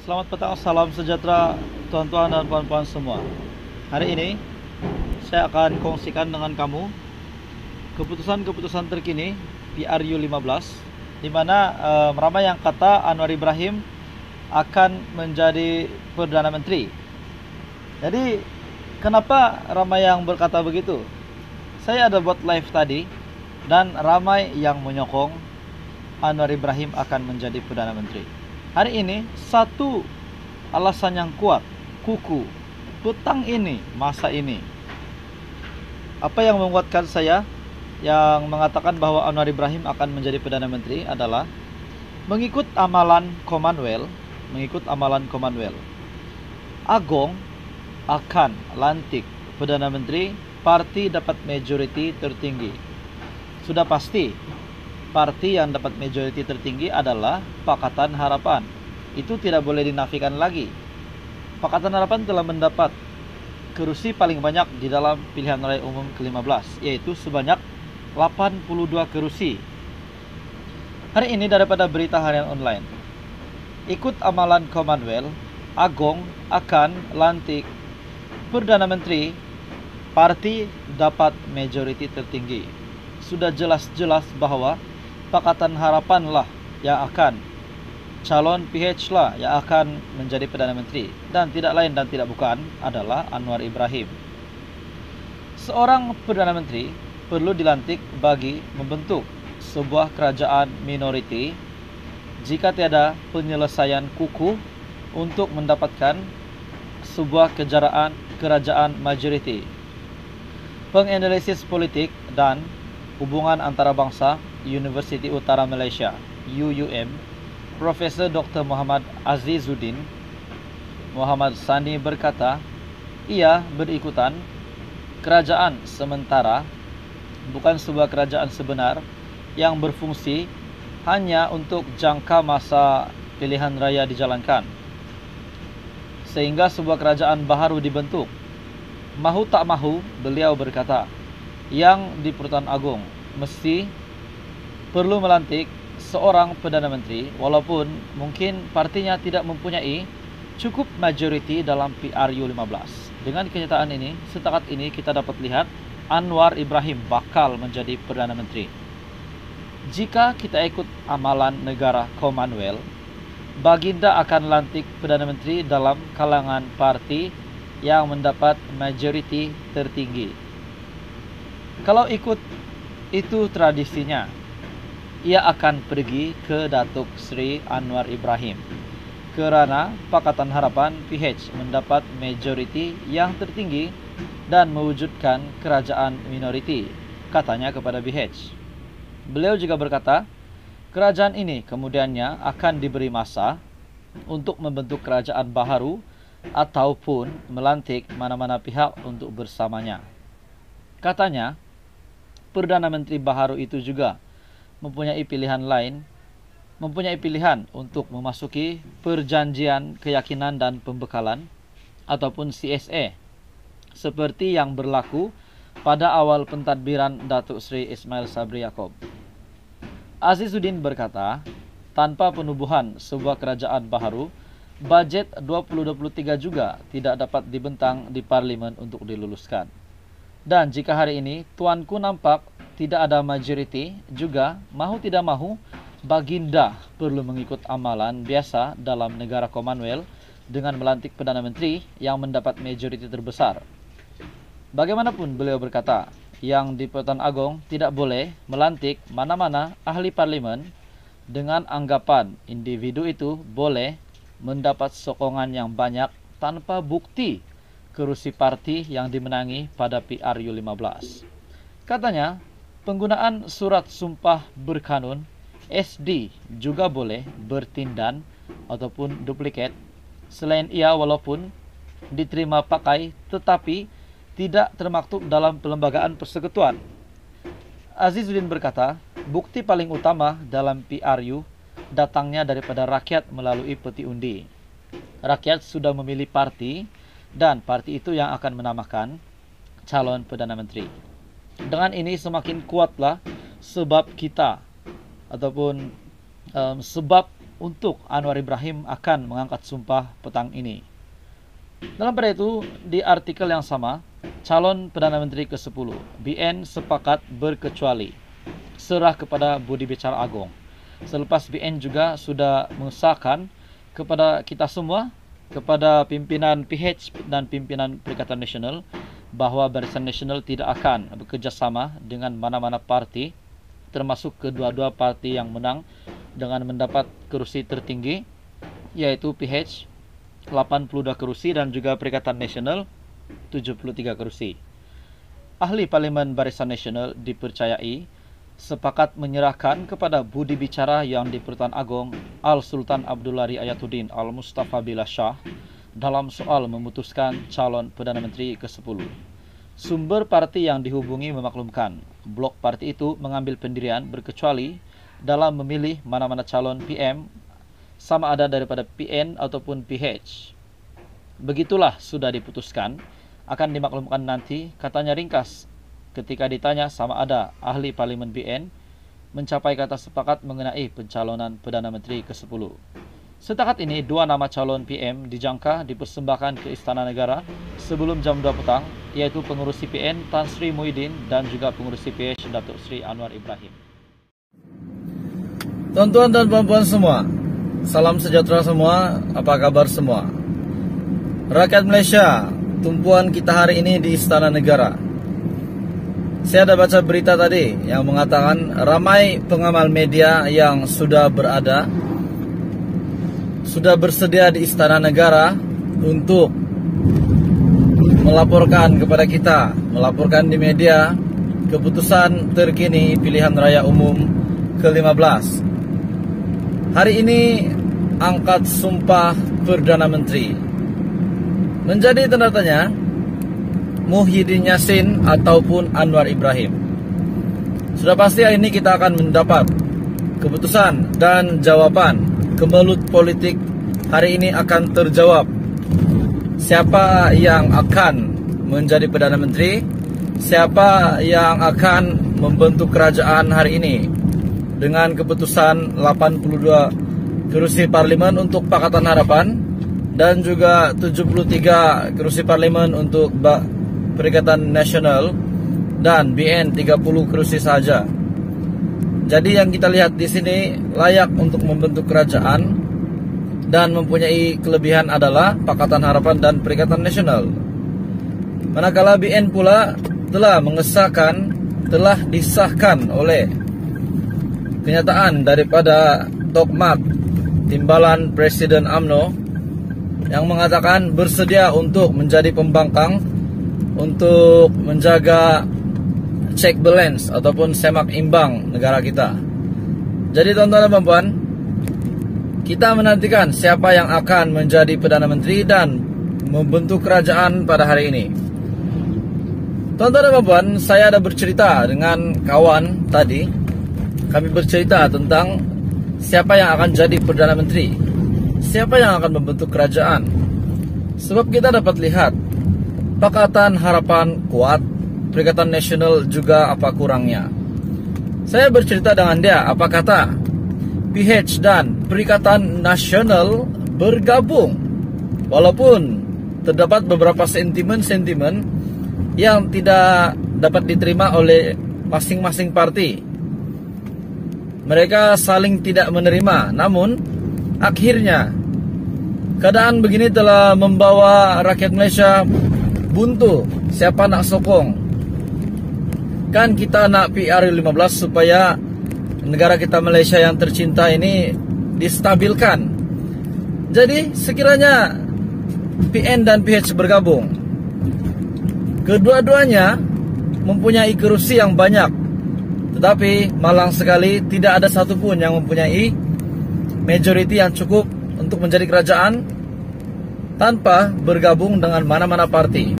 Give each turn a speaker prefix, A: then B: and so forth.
A: Selamat petang, salam sejahtera tuan-tuan dan puan-puan semua. Hari ini saya akan kongsikan dengan kamu keputusan-keputusan terkini PRU 15 di mana um, ramai yang kata Anwar Ibrahim akan menjadi Perdana Menteri. Jadi kenapa ramai yang berkata begitu? Saya ada buat live tadi dan ramai yang menyokong Anwar Ibrahim akan menjadi Perdana Menteri. Hari ini satu alasan yang kuat, kuku, petang ini, masa ini. Apa yang menguatkan saya yang mengatakan bahwa Anwar Ibrahim akan menjadi Perdana Menteri adalah mengikut amalan Commonwealth, mengikut amalan Commonwealth. Agong akan lantik Perdana Menteri, parti dapat majority tertinggi. Sudah pasti parti yang dapat majority tertinggi adalah Pakatan Harapan. Itu tidak boleh dinafikan lagi. Pakatan Harapan telah mendapat kursi paling banyak di dalam pilihan raya umum ke-15, yaitu sebanyak 82 kursi. Hari ini daripada berita harian online. Ikut amalan Commonwealth, Agong akan lantik Perdana Menteri parti dapat majority tertinggi. Sudah jelas-jelas bahwa Pakatan Harapan lah yang akan calon PH lah yang akan menjadi Perdana Menteri dan tidak lain dan tidak bukan adalah Anwar Ibrahim. Seorang Perdana Menteri perlu dilantik bagi membentuk sebuah kerajaan minoriti jika tiada penyelesaian kukuh untuk mendapatkan sebuah kejaraan kerajaan majoriti. Penganalisis politik dan hubungan antara bangsa Universiti Utara Malaysia UUM Profesor Dr. Muhammad Azizuddin Muhammad Sani berkata ia berikutan kerajaan sementara bukan sebuah kerajaan sebenar yang berfungsi hanya untuk jangka masa pilihan raya dijalankan sehingga sebuah kerajaan baru dibentuk mahu tak mahu beliau berkata yang di Pertuan Agung mesti perlu melantik seorang Perdana Menteri walaupun mungkin partinya tidak mempunyai cukup majoriti dalam PRU 15. Dengan kenyataan ini, setakat ini kita dapat lihat Anwar Ibrahim bakal menjadi Perdana Menteri. Jika kita ikut amalan negara Commonwealth, Baginda akan lantik Perdana Menteri dalam kalangan parti yang mendapat majoriti tertinggi. Kalau ikut itu tradisinya, ia akan pergi ke Datuk Sri Anwar Ibrahim kerana Pakatan Harapan PH mendapat majoriti yang tertinggi dan mewujudkan kerajaan minoriti, katanya kepada BH. Beliau juga berkata, kerajaan ini kemudiannya akan diberi masa untuk membentuk kerajaan baharu ataupun melantik mana-mana pihak untuk bersamanya. Katanya, Perdana Menteri baharu itu juga mempunyai pilihan lain, mempunyai pilihan untuk memasuki perjanjian keyakinan dan pembekalan ataupun CSA seperti yang berlaku pada awal pentadbiran Datuk Seri Ismail Sabri Yaakob. Azizuddin berkata, tanpa penubuhan sebuah kerajaan baharu, bajet 2023 juga tidak dapat dibentang di parlimen untuk diluluskan. Dan jika hari ini tuanku nampak tidak ada majoriti juga mahu tidak mahu baginda perlu mengikut amalan biasa dalam negara Commonwealth dengan melantik Perdana Menteri yang mendapat majoriti terbesar. Bagaimanapun beliau berkata, yang di Pertuan Agong tidak boleh melantik mana-mana ahli parlimen dengan anggapan individu itu boleh mendapat sokongan yang banyak tanpa bukti kerusi parti yang dimenangi pada PRU 15. Katanya, Penggunaan surat sumpah berkanun SD juga boleh bertindan ataupun duplikat selain ia walaupun diterima pakai tetapi tidak termaktub dalam pelembagaan persekutuan. Azizuddin berkata, bukti paling utama dalam PRU datangnya daripada rakyat melalui peti undi. Rakyat sudah memilih parti dan parti itu yang akan menamakan calon Perdana Menteri. Dengan ini semakin kuatlah sebab kita ataupun um, sebab untuk Anwar Ibrahim akan mengangkat sumpah petang ini. Dalam pada itu, di artikel yang sama, calon Perdana Menteri ke-10, BN sepakat berkecuali, serah kepada Budi Bicara Agong. Selepas BN juga sudah mengesahkan kepada kita semua, kepada pimpinan PH dan pimpinan Perikatan Nasional, bahawa Barisan Nasional tidak akan bekerjasama dengan mana-mana parti, termasuk kedua-dua parti yang menang dengan mendapat kerusi tertinggi, yaitu PH 82 kerusi dan juga Perikatan Nasional 73 kerusi. Ahli Parlimen Barisan Nasional dipercayai sepakat menyerahkan kepada budi bicara yang di Pertuan Agong Al Sultan Abdullari Ayatuddin Al Mustafa Billah Shah dalam soal memutuskan calon Perdana Menteri ke-10. Sumber parti yang dihubungi memaklumkan blok parti itu mengambil pendirian berkecuali dalam memilih mana-mana calon PM sama ada daripada PN ataupun PH. Begitulah sudah diputuskan, akan dimaklumkan nanti, katanya ringkas. Ketika ditanya sama ada ahli parlimen PN, mencapai kata sepakat mengenai pencalonan Perdana Menteri ke-10. Setakat ini, dua nama calon PM dijangka dipersembahkan ke Istana Negara sebelum jam 2 petang, yaitu pengurus CPN Tan Sri Muhyiddin dan juga pengurus CPH Datuk Sri Anwar Ibrahim.
B: Tuan-tuan dan puan-puan semua, Salam sejahtera semua, apa kabar semua? Rakyat Malaysia, tumpuan kita hari ini di Istana Negara. Saya ada baca berita tadi yang mengatakan ramai pengamal media yang sudah berada sudah bersedia di Istana Negara untuk melaporkan kepada kita, melaporkan di media keputusan terkini pilihan raya umum ke-15 Hari ini angkat sumpah Perdana Menteri. Menjadi tanda tanya Muhyiddin Yassin ataupun Anwar Ibrahim. Sudah pasti hari ini kita akan mendapat Keputusan dan jawaban Kemelut politik hari ini akan terjawab. Siapa yang akan menjadi Perdana Menteri? Siapa yang akan membentuk kerajaan hari ini? Dengan keputusan 82 kerusi parlimen untuk Pakatan Harapan dan juga 73 kerusi parlimen untuk Perikatan Nasional dan BN 30 kerusi saja. Jadi yang kita lihat di sini layak untuk membentuk kerajaan dan mempunyai kelebihan adalah Pakatan Harapan dan Perikatan Nasional. Manakala BN pula telah mengesahkan, telah disahkan oleh kenyataan daripada Tokmak Timbalan Presiden AMNO yang mengatakan bersedia untuk menjadi pembangkang untuk menjaga check balance ataupun semak imbang negara kita. Jadi tuan-tuan dan puan kita menantikan siapa yang akan menjadi Perdana Menteri dan membentuk kerajaan pada hari ini. Tuan-tuan dan puan saya ada bercerita dengan kawan tadi kami bercerita tentang siapa yang akan jadi Perdana Menteri, siapa yang akan membentuk kerajaan. Sebab kita dapat lihat Pakatan Harapan kuat, Perikatan Nasional juga apa kurangnya. Saya bercerita dengan dia, apa kata PH dan Perikatan Nasional bergabung. Walaupun terdapat beberapa sentimen-sentimen yang tidak dapat diterima oleh masing-masing parti mereka saling tidak menerima. Namun, akhirnya keadaan begini telah membawa rakyat Malaysia buntu. Siapa nak sokong? Kan kita nak PR 15 supaya negara kita Malaysia yang tercinta ini distabilkan. Jadi, sekiranya PN dan PH bergabung, kedua-duanya mempunyai kerusi yang banyak tetapi malang sekali tidak ada satupun yang mempunyai majority yang cukup untuk menjadi kerajaan tanpa bergabung dengan mana-mana parti.